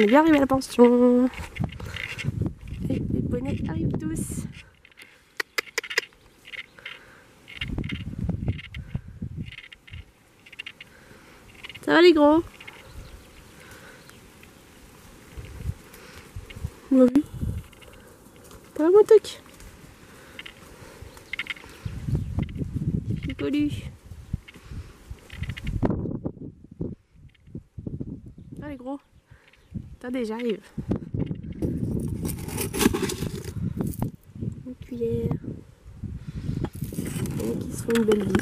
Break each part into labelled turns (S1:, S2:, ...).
S1: est bien arrivé à la pension. Et les bonnets arrivent tous. Ça va les gros? On vu? Pas la motoc C'est pollu. Ah les gros Attendez, j'arrive. Une cuillère. Et qui se font une belle vie.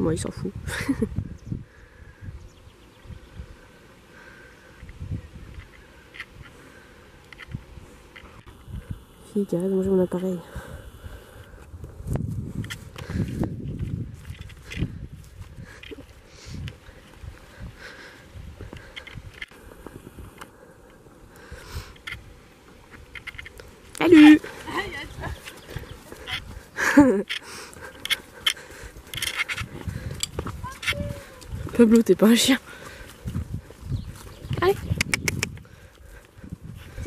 S1: Moi, il s'en fout. Fille qui arrête de manger mon appareil. Pablo, t'es pas un chien. Allez.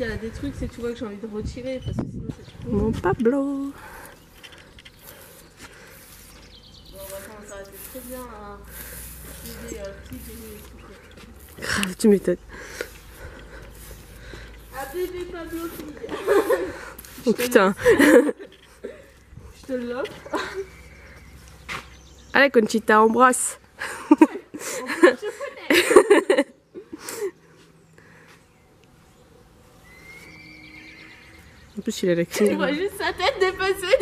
S2: Il y a des trucs, c'est que tu vois que j'ai envie de retirer parce que sinon c'est trop.
S1: Mon Pablo.
S2: Bon, on va commencer à arrêter très bien à des euh, petits.
S1: Grave, tu m'étonnes.
S2: Ah bébé Pablo fille
S1: Oh putain.
S2: Je te l'offre.
S1: Allez, Conchita, embrasse. En plus, il a la
S2: Tu
S1: clé.
S2: vois juste sa tête dépasser.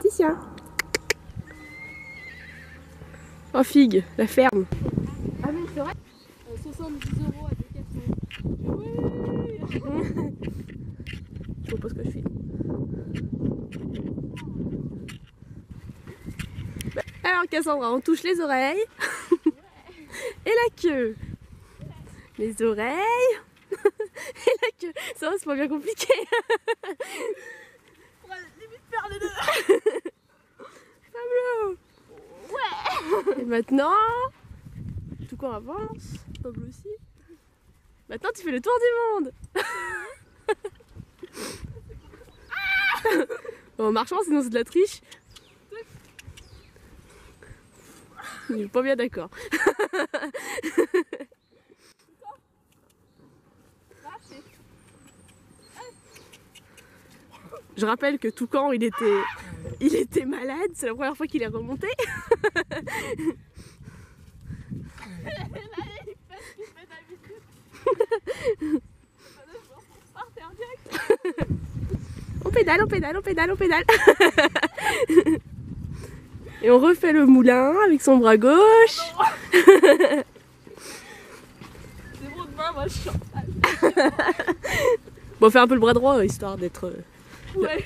S1: Tiens. Oh, figue, la ferme.
S2: Ah oui, c'est vrai. Euh, 70 euros à Decathlon. Oui.
S1: Je vois pas ce que je fais. Bah, Alors Cassandra, on touche les oreilles et la queue. Les oreilles et la queue. Ça va, c'est pas bien compliqué.
S2: On va limite faire les deux.
S1: Pablo Ouais Et maintenant, tout corps avance. Pablo aussi. Maintenant, tu fais le tour du monde. Bon, en marchant, sinon c'est de la triche. Il est pas bien d'accord. Je rappelle que Toucan, il était, il était malade. C'est la première fois qu'il est remonté. On pédale, on pédale, on pédale, on pédale. Et on refait le moulin avec son bras gauche.
S2: C'est bon demain, moi je suis
S1: Bon, on fait un peu le bras droit histoire d'être.
S2: Ouais.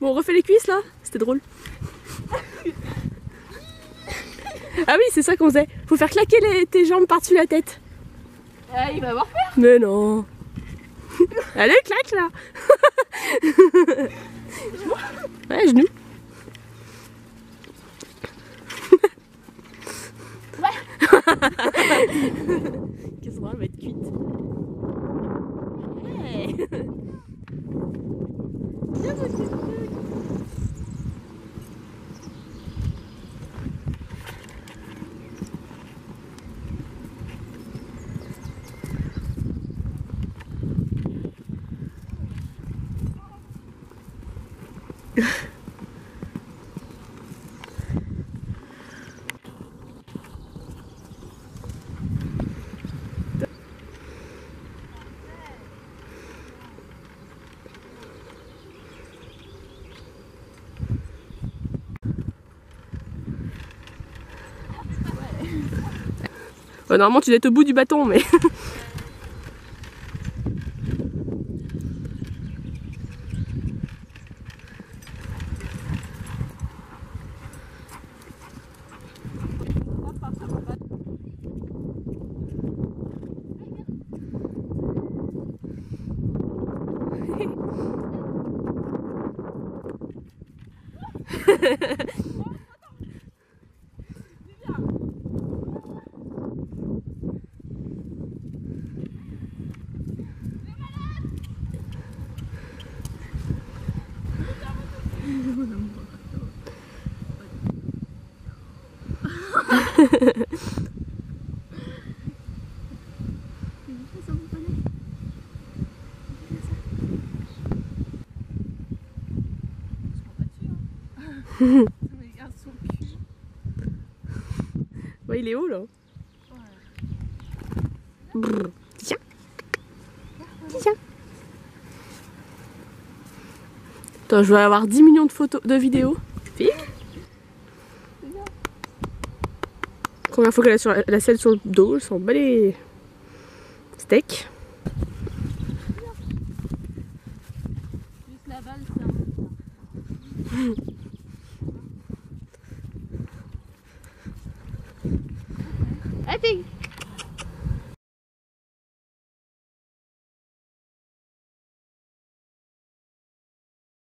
S1: Bon, on refait les cuisses là C'était drôle. Ah oui, c'est ça qu'on faisait. Faut faire claquer les- tes jambes par-dessus la tête.
S2: Ah, il va avoir peur.
S1: Mais non. Allez, claque là. Ouais, genoux. Qu'est-ce qu'on va être cuite? Ouais. Viens, mon petit truc. Ouais, normalement, tu dois être au bout du bâton, mais.
S2: Ha ha
S1: ha. Il est haut là. Tiens. Tiens. Attends, je vais avoir 10 millions de photos, de vidéos. Fille. Première fois qu'elle a la, la selle sur le dos, elle s'en bat les steaks. think